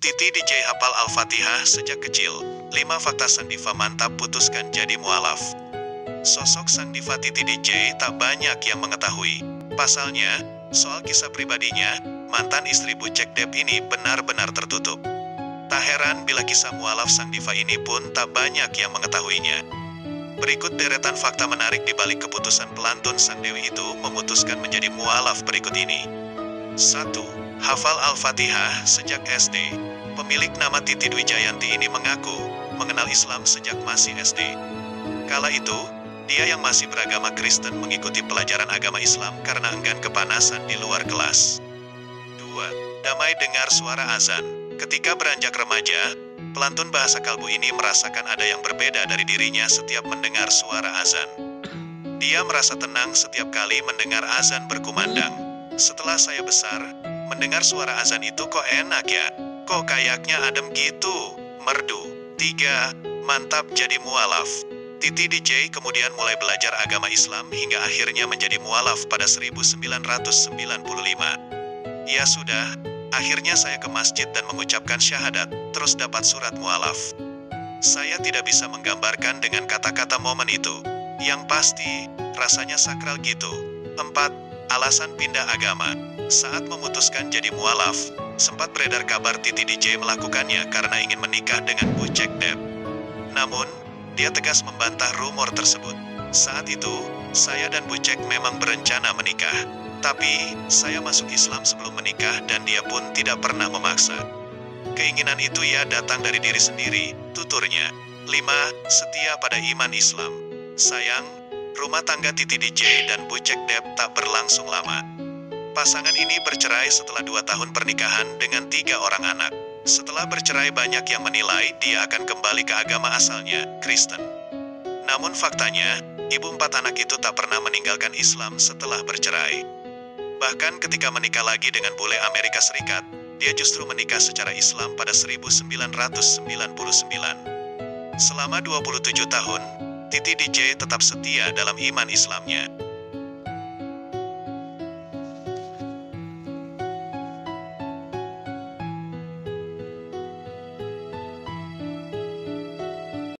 Titi DJ hafal Al-Fatihah sejak kecil. 5 fakta Sang Diva mantap putuskan jadi mualaf. Sosok Sang Diva Titi DJ tak banyak yang mengetahui. Pasalnya, soal kisah pribadinya, mantan istri Bucek Dep ini benar-benar tertutup. Tak heran bila kisah mualaf Sang Diva ini pun tak banyak yang mengetahuinya. Berikut deretan fakta menarik di balik keputusan pelantun Sang Dewi itu memutuskan menjadi mualaf berikut ini. 1. Hafal Al-Fatihah sejak SD. Pemilik nama Titi Dwi Jayanti ini mengaku mengenal Islam sejak masih SD. Kala itu, dia yang masih beragama Kristen mengikuti pelajaran agama Islam karena enggan kepanasan di luar kelas. 2. Damai dengar suara azan. Ketika beranjak remaja, pelantun bahasa kalbu ini merasakan ada yang berbeda dari dirinya setiap mendengar suara azan. Dia merasa tenang setiap kali mendengar azan berkumandang. Setelah saya besar, mendengar suara azan itu kok enak ya? Kok kayaknya adem gitu? Merdu. 3. Mantap jadi mualaf. Titi DJ kemudian mulai belajar agama Islam hingga akhirnya menjadi mualaf pada 1995. Ya sudah, akhirnya saya ke masjid dan mengucapkan syahadat, terus dapat surat mualaf. Saya tidak bisa menggambarkan dengan kata-kata momen itu. Yang pasti, rasanya sakral gitu. 4. Alasan pindah agama. Saat memutuskan jadi mualaf, sempat beredar kabar Titi DJ melakukannya karena ingin menikah dengan Bucek Dep. Namun, dia tegas membantah rumor tersebut. Saat itu, saya dan Bucek memang berencana menikah. Tapi, saya masuk Islam sebelum menikah dan dia pun tidak pernah memaksa. Keinginan itu ya datang dari diri sendiri, tuturnya. 5. Setia pada iman Islam. Sayang, rumah tangga Titi DJ dan Bucek Dep tak berlangsung lama. Pasangan ini bercerai setelah dua tahun pernikahan dengan tiga orang anak. Setelah bercerai banyak yang menilai dia akan kembali ke agama asalnya, Kristen. Namun faktanya, ibu empat anak itu tak pernah meninggalkan Islam setelah bercerai. Bahkan ketika menikah lagi dengan bule Amerika Serikat, dia justru menikah secara Islam pada 1999. Selama 27 tahun, Titi DJ tetap setia dalam iman Islamnya.